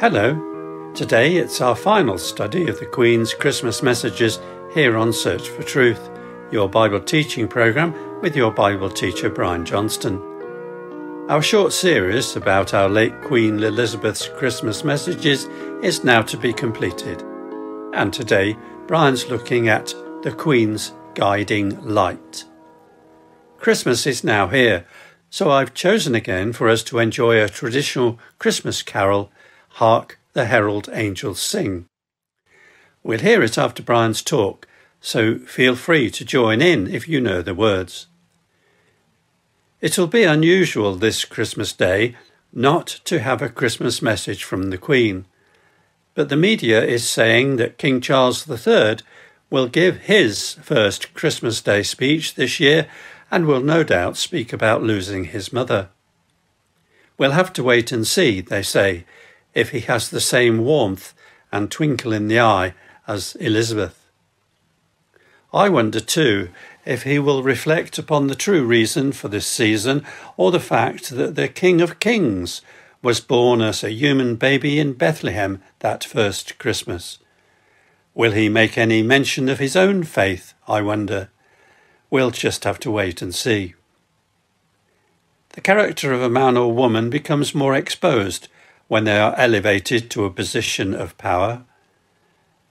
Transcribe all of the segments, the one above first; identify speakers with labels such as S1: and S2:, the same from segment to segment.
S1: Hello. Today it's our final study of the Queen's Christmas messages here on Search for Truth, your Bible teaching program with your Bible teacher Brian Johnston. Our short series about our late Queen Elizabeth's Christmas messages is now to be completed. And today, Brian's looking at the Queen's guiding light. Christmas is now here, so I've chosen again for us to enjoy a traditional Christmas carol, Hark the Herald Angels Sing. We'll hear it after Brian's talk, so feel free to join in if you know the words. It'll be unusual this Christmas Day not to have a Christmas message from the Queen, but the media is saying that King Charles III will give his first Christmas Day speech this year and will no doubt speak about losing his mother. We'll have to wait and see, they say, if he has the same warmth and twinkle in the eye as Elizabeth. I wonder too if he will reflect upon the true reason for this season or the fact that the King of Kings was born as a human baby in Bethlehem that first Christmas. Will he make any mention of his own faith, I wonder? We'll just have to wait and see. The character of a man or woman becomes more exposed when they are elevated to a position of power.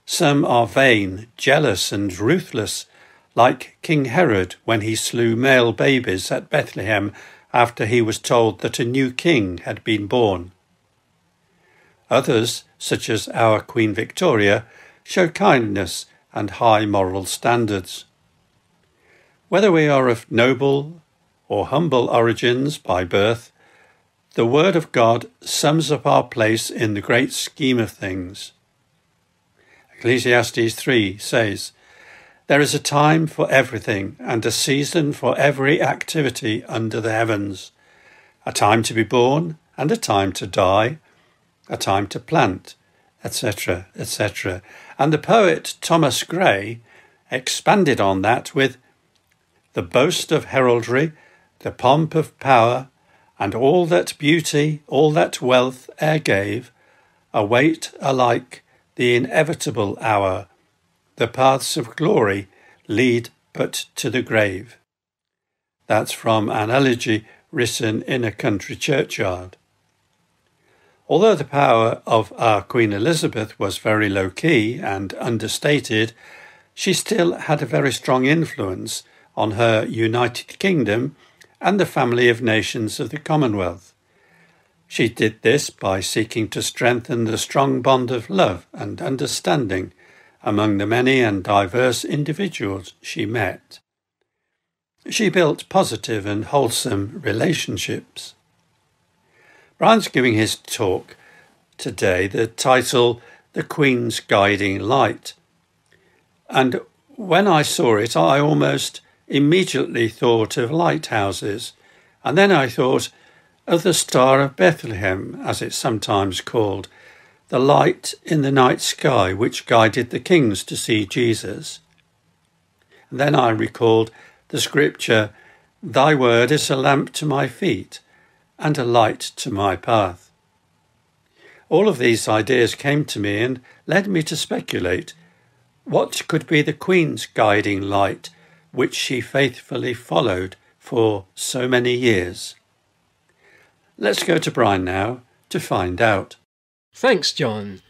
S1: Some are vain, jealous, and ruthless, like King Herod when he slew male babies at Bethlehem after he was told that a new king had been born. Others, such as our Queen Victoria, show kindness and high moral standards. Whether we are of noble or humble origins by birth, the Word of God sums up our place in the great scheme of things. Ecclesiastes 3 says, There is a time for everything and a season for every activity under the heavens, a time to be born and a time to die, a time to plant, etc., etc. And the poet Thomas Gray expanded on that with the boast of heraldry, the pomp of power, and all that beauty, all that wealth e'er gave, await alike the inevitable hour. The paths of glory lead but to the grave. That's from an elegy written in a country churchyard. Although the power of our Queen Elizabeth was very low key and understated, she still had a very strong influence on her United Kingdom and the family of nations of the Commonwealth. She did this by seeking to strengthen the strong bond of love and understanding among the many and diverse individuals she met. She built positive and wholesome relationships. Brian's giving his talk today the title The Queen's Guiding Light. And when I saw it, I almost immediately thought of lighthouses, and then I thought of the Star of Bethlehem, as it's sometimes called, the light in the night sky which guided the kings to see Jesus. And then I recalled the scripture, Thy word is a lamp to my feet and a light to my path. All of these ideas came to me and led me to speculate what could be the Queen's guiding light which she faithfully followed for so many years. Let's go to Brian now to find out.
S2: Thanks, John.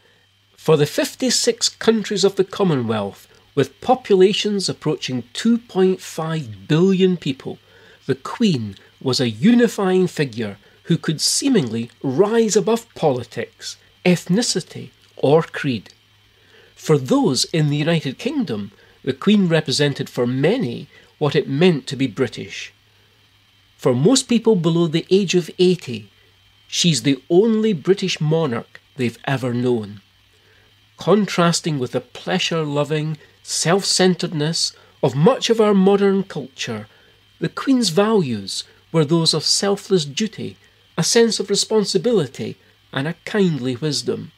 S2: For the 56 countries of the Commonwealth, with populations approaching 2.5 billion people, the Queen was a unifying figure who could seemingly rise above politics, ethnicity, or creed. For those in the United Kingdom, the Queen represented for many what it meant to be British. For most people below the age of 80, she's the only British monarch they've ever known. Contrasting with the pleasure loving self centeredness of much of our modern culture, the Queen's values were those of selfless duty, a sense of responsibility, and a kindly wisdom.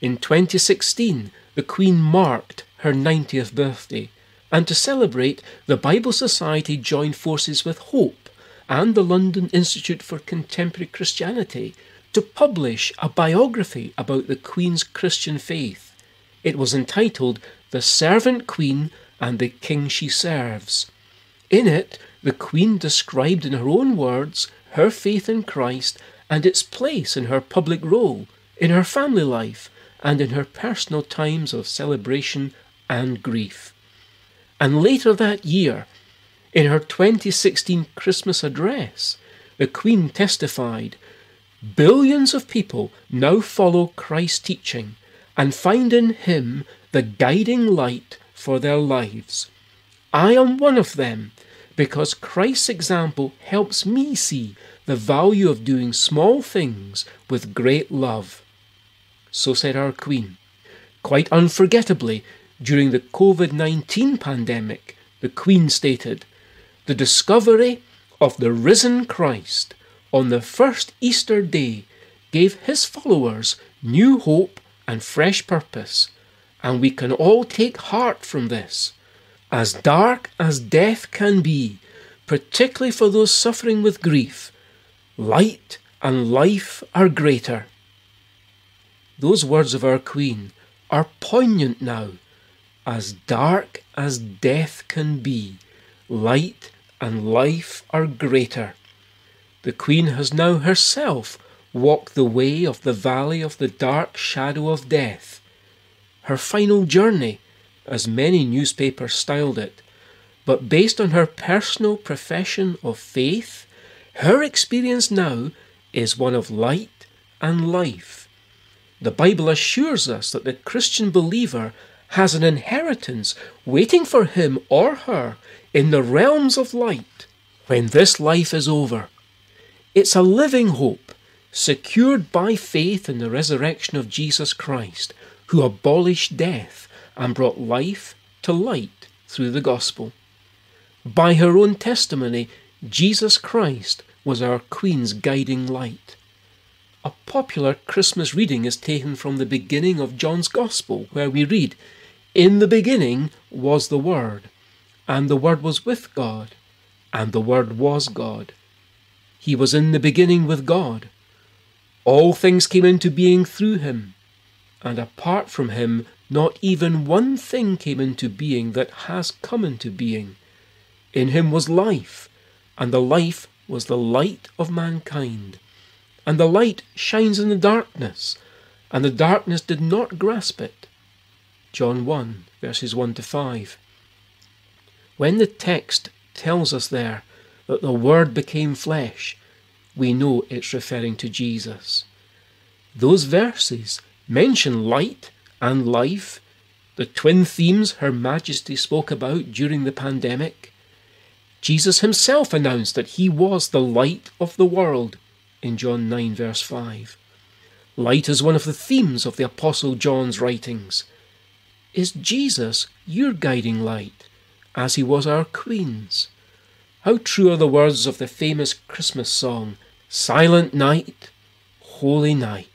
S2: In 2016, the Queen marked her 90th birthday, and to celebrate, the Bible Society joined forces with Hope and the London Institute for Contemporary Christianity to publish a biography about the Queen's Christian faith. It was entitled The Servant Queen and the King She Serves. In it, the Queen described in her own words her faith in Christ and its place in her public role, in her family life, and in her personal times of celebration and grief. And later that year, in her 2016 Christmas address, the Queen testified Billions of people now follow Christ's teaching and find in Him the guiding light for their lives. I am one of them because Christ's example helps me see the value of doing small things with great love. So said our Queen. Quite unforgettably, during the COVID 19 pandemic, the Queen stated, The discovery of the risen Christ on the first Easter day gave his followers new hope and fresh purpose, and we can all take heart from this. As dark as death can be, particularly for those suffering with grief, light and life are greater. Those words of our Queen are poignant now. As dark as death can be, light and life are greater. The Queen has now herself walked the way of the valley of the dark shadow of death. Her final journey, as many newspapers styled it, but based on her personal profession of faith, her experience now is one of light and life. The Bible assures us that the Christian believer has an inheritance waiting for him or her in the realms of light when this life is over. It's a living hope, secured by faith in the resurrection of Jesus Christ, who abolished death and brought life to light through the gospel. By her own testimony, Jesus Christ was our Queen's guiding light. A popular Christmas reading is taken from the beginning of John's Gospel, where we read, In the beginning was the Word, and the Word was with God, and the Word was God. He was in the beginning with God. All things came into being through him, and apart from him, not even one thing came into being that has come into being. In him was life, and the life was the light of mankind. And the light shines in the darkness, and the darkness did not grasp it. John 1, verses 1 to 5. When the text tells us there that the Word became flesh, we know it's referring to Jesus. Those verses mention light and life, the twin themes Her Majesty spoke about during the pandemic. Jesus himself announced that he was the light of the world in John 9, verse 5. Light is one of the themes of the Apostle John's writings. Is Jesus your guiding light, as he was our Queen's? How true are the words of the famous Christmas song, Silent night, holy night,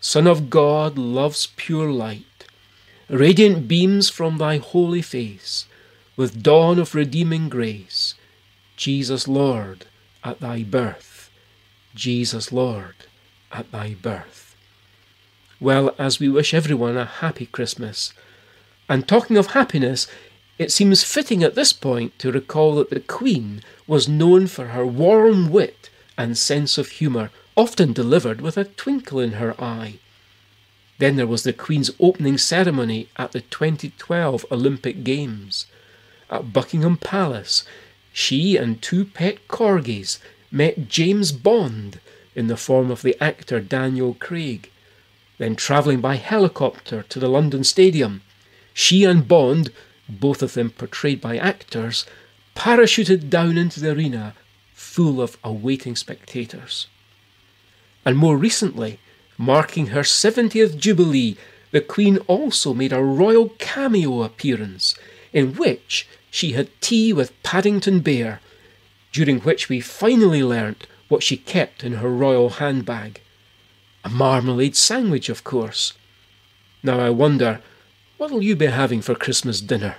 S2: Son of God, love's pure light, radiant beams from thy holy face, with dawn of redeeming grace, Jesus Lord, at thy birth, Jesus Lord, at thy birth. Well, as we wish everyone a happy Christmas, and talking of happiness, it seems fitting at this point to recall that the Queen was known for her warm wit and sense of humour, often delivered with a twinkle in her eye. Then there was the Queen's opening ceremony at the 2012 Olympic Games. At Buckingham Palace, she and two pet corgis met James Bond in the form of the actor Daniel Craig. Then, travelling by helicopter to the London Stadium, she and Bond both of them portrayed by actors, parachuted down into the arena full of awaiting spectators. And more recently, marking her 70th Jubilee, the Queen also made a royal cameo appearance in which she had tea with Paddington Bear, during which we finally learnt what she kept in her royal handbag. A marmalade sandwich, of course. Now I wonder What'll you be having for Christmas dinner?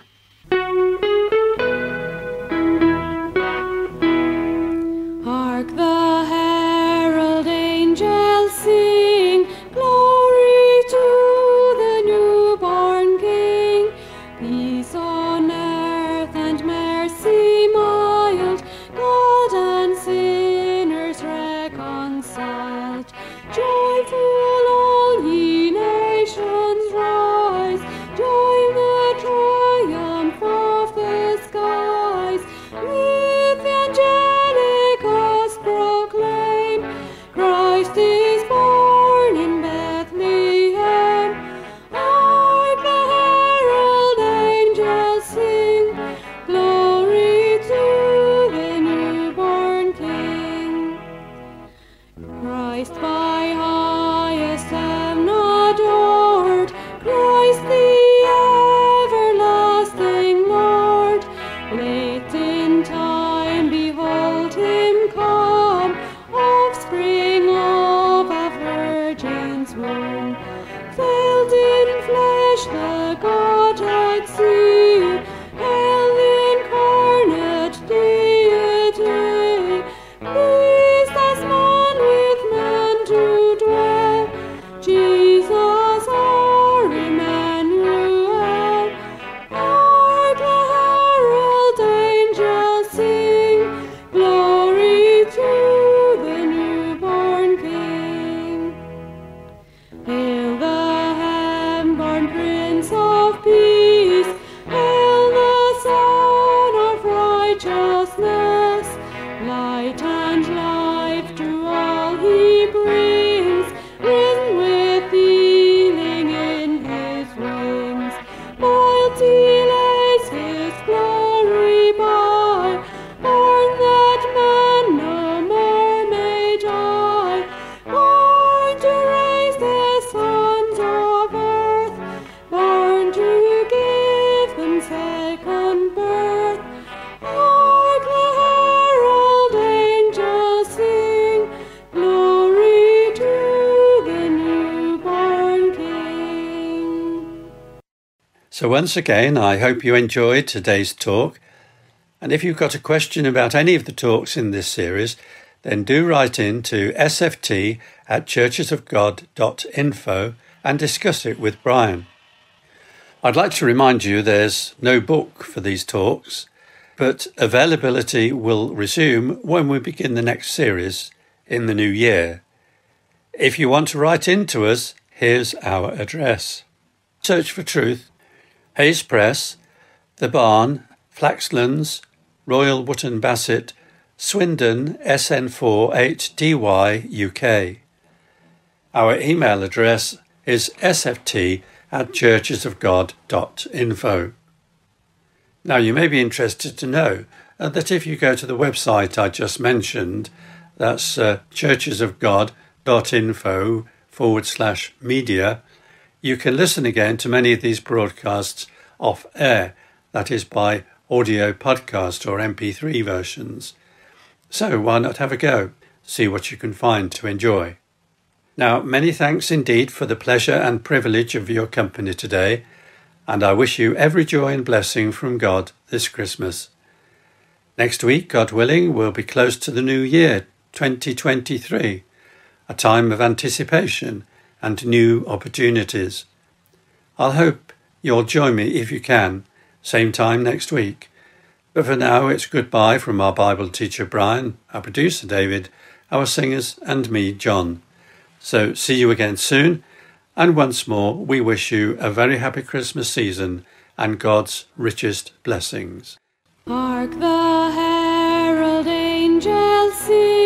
S3: house.
S1: So, once again, I hope you enjoyed today's talk. And if you've got a question about any of the talks in this series, then do write in to sft at churchesofgod.info and discuss it with Brian. I'd like to remind you there's no book for these talks, but availability will resume when we begin the next series in the new year. If you want to write in to us, here's our address. Search for Truth, Hayes Press, The Barn, Flaxlands, Royal Wootton Bassett, Swindon SN4 8DY UK. Our email address is sft at churchesofgod.info. Now, you may be interested to know uh, that if you go to the website I just mentioned, that's uh, churchesofgod.info forward slash media, you can listen again to many of these broadcasts off air, that is, by audio podcast or MP3 versions. So why not have a go? See what you can find to enjoy. Now, many thanks indeed for the pleasure and privilege of your company today, and I wish you every joy and blessing from God this Christmas. Next week, God willing, we'll be close to the new year, 2023, a time of anticipation and new opportunities. I'll hope you'll join me if you can, same time next week. But for now, it's goodbye from our Bible teacher Brian, our producer David, our singers, and me, John. So see you again soon, and once more, we wish you a very happy Christmas season and God's richest blessings.
S3: Hark the herald angels sing.